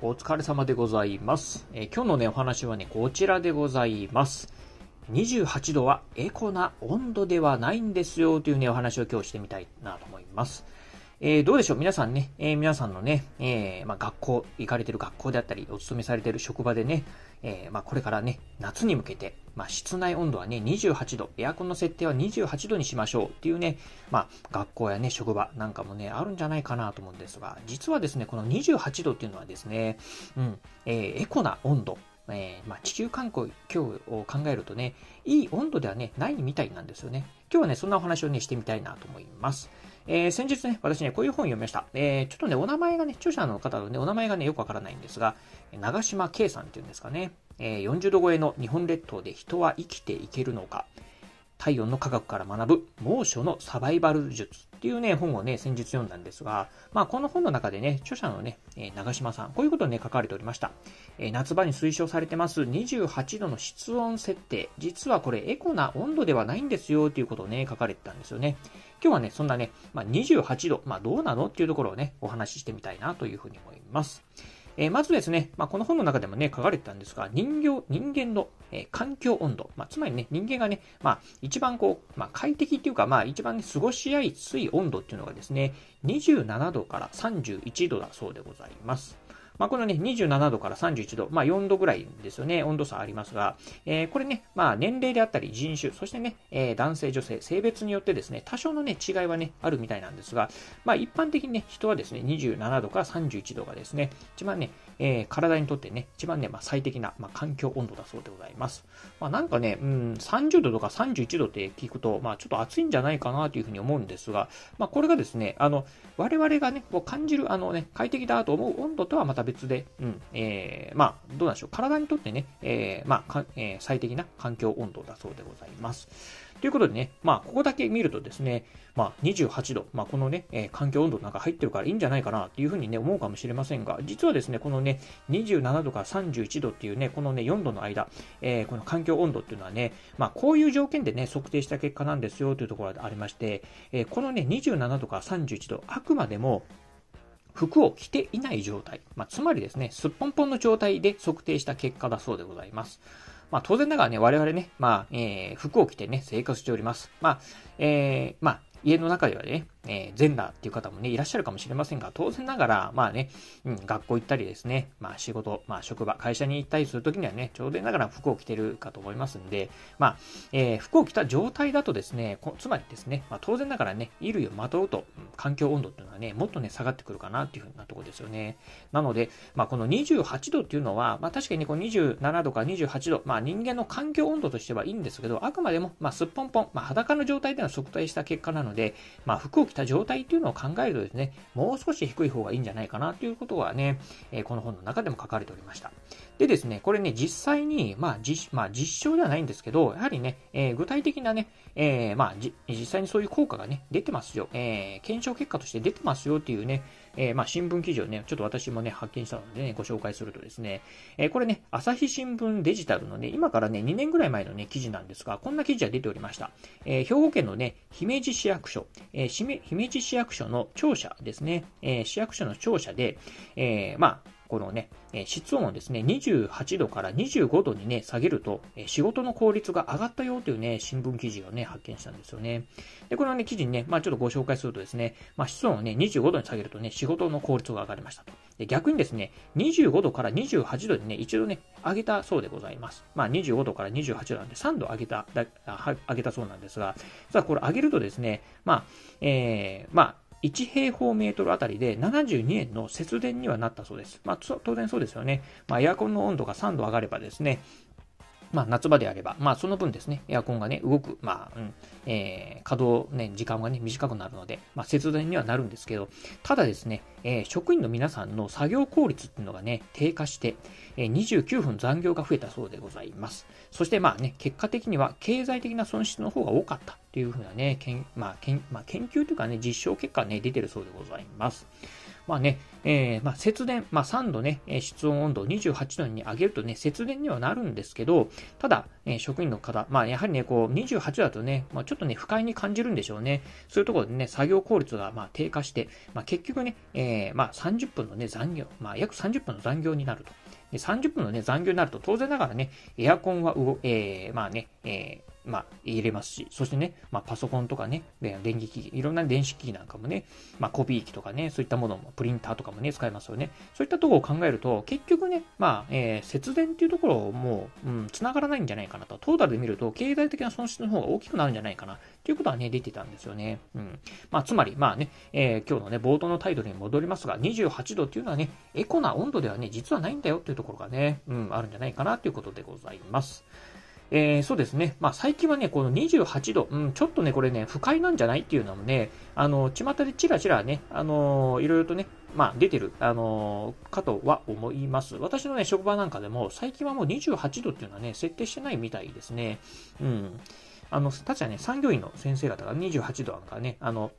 お疲れ様でございます。えー、今日のね、お話はね、こちらでございます。28度はエコな温度ではないんですよというね、お話を今日してみたいなと思います。えー、どうでしょう？皆さんね、えー、皆さんのね、えー、まあ、学校、行かれてる学校であったり、お勤めされてる職場でね、えまあ、これからね、夏に向けて、まあ、室内温度はね、28度、エアコンの設定は28度にしましょうっていうね、ま、学校やね、職場なんかもね、あるんじゃないかなと思うんですが、実はですね、この28度っていうのはですね、うん、えエコな温度、えー、まあ、地球環境を考えるとね、いい温度ではね、ないみたいなんですよね。今日はね、そんなお話をね、してみたいなと思います。えー、先日ね、私ね、こういう本を読みました。えー、ちょっとね、お名前がね、著者の方のね、お名前がね、よくわからないんですが、長島圭さんっていうんですかね、え、40度超えの日本列島で人は生きていけるのか、体温の科学から学ぶ猛暑のサバイバル術っていうね、本をね、先日読んだんですが、まあ、この本の中でね、著者のね、え長島さん、こういうことをね、書かれておりました。え夏場に推奨されてます28度の室温設定。実はこれエコな温度ではないんですよ、ということをね、書かれてたんですよね。今日はね、そんなね、まあ、28度、まあ、どうなのっていうところをね、お話ししてみたいなというふうに思います。えー、まずですね、まあ、この本の中でもね、書かれてたんですが、人形、人間の、えー、環境温度、まあ、つまりね、人間がね、まあ、一番こう、まあ、快適っていうか、まあ、一番ね、過ごしやすい温度っていうのがですね、27度から31度だそうでございます。まあ、このね、27度から31度、まあ、4度ぐらいですよね、温度差ありますが、えー、これね、まあ、年齢であったり人種、そしてね、えー、男性、女性、性別によってですね、多少のね、違いはね、あるみたいなんですが、まあ、一般的にね、人はですね、27度から31度がですね、一番ね、えー、体にとってね、一番ね、まあ、最適な、まあ、環境温度だそうでございます。まあ、なんかね、うん、30度とか31度って聞くと、まあ、ちょっと暑いんじゃないかなというふうに思うんですが、まあ、これがですね、あの、我々がね、こう感じる、あのね、快適だと思う温度とはまた別で、うん、えー、まあ、どうなんでしょう。体にとってね、えー、まあ、えー、最適な環境温度だそうでございます。ということでね、まあ、ここだけ見るとですね、まあ、28度、まあ、このね、えー、環境温度なんか入ってるからいいんじゃないかなっていうふうにね、思うかもしれませんが、実はですね、このね、27度から31度っていうね、このね、4度の間、えー、この環境温度っていうのはね、まあ、こういう条件でね、測定した結果なんですよというところがありまして、えー、このね、27度から31度、あくまでも、服を着ていない状態、まあ、つまりですね、すっぽんぽんの状態で測定した結果だそうでございます。まあ、当然ながらね、我々ね、まあ、えー、服を着てね、生活しております。まあ、えー、まあ、家の中ではね、えー、全裸っていう方もね、いらっしゃるかもしれませんが、当然ながら、まあね、うん、学校行ったりですね、まあ仕事、まあ職場、会社に行ったりするときにはね、ちょうどながら服を着てるかと思いますんで、まあ、えー、服を着た状態だとですね、つまりですね、まあ当然ながらね、衣類をまとうと、環境温度っていうのはね、もっとね、下がってくるかなっていうふうなところですよね。なので、まあこの28度っていうのは、まあ確かにこの27度から28度、まあ人間の環境温度としてはいいんですけど、あくまでも、まあすっぽんぽん、まあ裸の状態での測定した結果なのので、まあ服を着た状態っていうのを考えるとですね、もう少し低い方がいいんじゃないかなということはね、えー、この本の中でも書かれておりました。でですね、これね、実際に、まあ実、まあ、実証ではないんですけど、やはりね、えー、具体的なね、えー、まあ、実際にそういう効果がね、出てますよ。えー、検証結果として出てますよっていうね、えー、まあ、新聞記事をね、ちょっと私もね、発見したのでね、ご紹介するとですね、えー、これね、朝日新聞デジタルのね、今からね、2年ぐらい前のね、記事なんですが、こんな記事が出ておりました。えー、兵庫県のね、姫路市役所、えー、姫路市役所の庁舎ですね、え、市役所の庁舎で、え、まあ、このね、室温をですね、28度から25度にね、下げると、仕事の効率が上がったよというね、新聞記事をね、発見したんですよね。で、このね、記事にね、まあちょっとご紹介するとですね、まあ室温をね、25度に下げるとね、仕事の効率が上がりましたと。で、逆にですね、25度から28度にね、一度ね、上げたそうでございます。まあ25度から28度なんで3度上げた、だ上げたそうなんですが、実はこれ上げるとですね、まあ、えー、まあ、1平方メートルあたりで72円の節電にはなったそうです。まあ、当然そうですよね。まあ、エアコンの温度が3度上がればですね、まあ、夏場であれば、まあ、その分ですね、エアコンがね、動く、まあ、うん、えー、稼働ね、時間がね、短くなるので、まあ、節電にはなるんですけど、ただですね、えー、職員の皆さんの作業効率っていうのがね、低下して、えー、29分残業が増えたそうでございます。そしてまあね、結果的には経済的な損失の方が多かったっていうふうなね、けんまあけんまあ、研究というかね、実証結果ね、出てるそうでございます。まあね、えー、まあ節電、まあ3度ね、室温温度を28度に上げるとね、節電にはなるんですけど、ただ、えー、職員の方、まあやはりね、こう28度だとね、まあちょっとね、不快に感じるんでしょうね。そういうところでね、作業効率がまあ低下して、まあ結局ね、えー、まあ30分のね、残業、まあ約30分の残業になると。で30分のね、残業になると当然ながらね、エアコンは動、えー、まあね、えー、まあ、入れますし、そしてね、まあ、パソコンとかね、電気機器、いろんな電子機器なんかもね、まあ、コピー機とかね、そういったものも、プリンターとかもね、使えますよね。そういったところを考えると、結局ね、まあ、えー、節電っていうところをも、うん、繋がらないんじゃないかなと。トータルで見ると、経済的な損失の方が大きくなるんじゃないかな、ということはね、出てたんですよね。うん。まあ、つまり、まあね、えー、今日のね、冒頭のタイトルに戻りますが、28度っていうのはね、エコな温度ではね、実はないんだよっていうところがね、うん、あるんじゃないかなということでございます。えー、そうですね。まあ、最近はね、この28度、うん、ちょっとね、これね、不快なんじゃないっていうのもね、あの、巷でちらちらね、あのー、いろいろとね、まあ、出てる、あのー、かとは思います。私のね、職場なんかでも、最近はもう28度っていうのはね、設定してないみたいですね。うん。あの、確かね、産業医の先生方が28度なんかね、あの、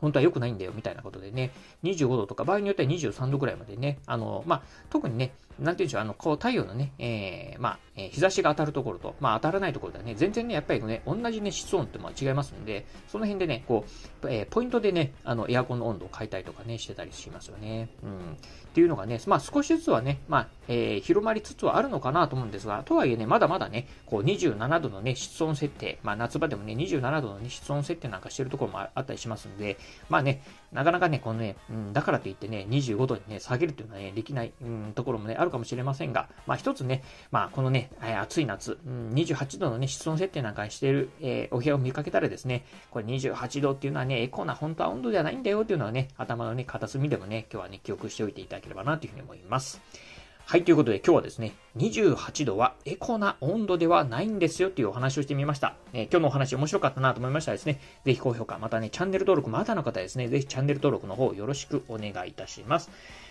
本当は良くないんだよ、みたいなことでね、25度とか、場合によっては23度ぐらいまでね、あの、まあ、特にね、なんていうんでしょう、あの、こう、太陽のね、えー、まあ、えー、日差しが当たるところと、まあ、当たらないところではね、全然ね、やっぱりね、同じね、室温ってまあ違いますんで、その辺でね、こう、えー、ポイントでね、あの、エアコンの温度を変えたりとかね、してたりしますよね。うん。っていうのがね、まあ、少しずつはね、まあ、えー、広まりつつはあるのかなと思うんですが、とはいえね、まだまだね、こう、27度のね、室温設定、まあ、夏場でもね、27度のね、室温設定なんかしてるところもあったりしますんで、まあね、なかなかね、このね、うん、だからといってね、25度にね、下げるというのはね、できない、うん、ところもね、あるかもしれませんが、まあ一つね、まあこのね、え暑い夏、うん、28度のね、室温設定なんかにしている、えー、お部屋を見かけたらですね、これ28度っていうのはね、エコな本当は温度ではないんだよっていうのはね、頭のね、片隅でもね、今日はね、記憶しておいていただければなというふうに思います。はい、ということで今日はですね、28度はエコな温度ではないんですよっていうお話をしてみました。えー、今日のお話面白かったなと思いましたらですね、ぜひ高評価、またね、チャンネル登録まだの方ですね、ぜひチャンネル登録の方よろしくお願いいたします。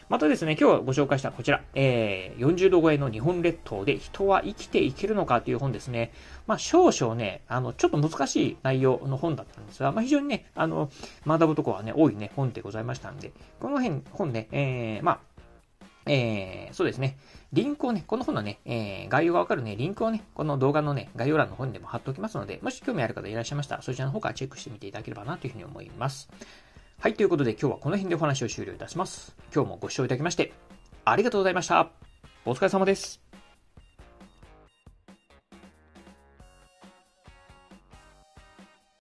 またですね、今日ご紹介したこちら、えー、40度超えの日本列島で人は生きていけるのかという本ですね。まあ、少々ね、あの、ちょっと難しい内容の本だったんですが、まあ、非常にね、あの、学ぶとこはね、多いね、本でございましたんで、この辺、本ね、えー、まあ、えー、そうですね。リンクをね、この本のね、えー、概要がわかるね、リンクをね、この動画のね、概要欄の方にでも貼っておきますので、もし興味ある方いらっしゃいましたら、そちらの方からチェックしてみていただければなというふうに思います。はい、ということで今日はこの辺でお話を終了いたします。今日もご視聴いただきまして、ありがとうございました。お疲れ様です。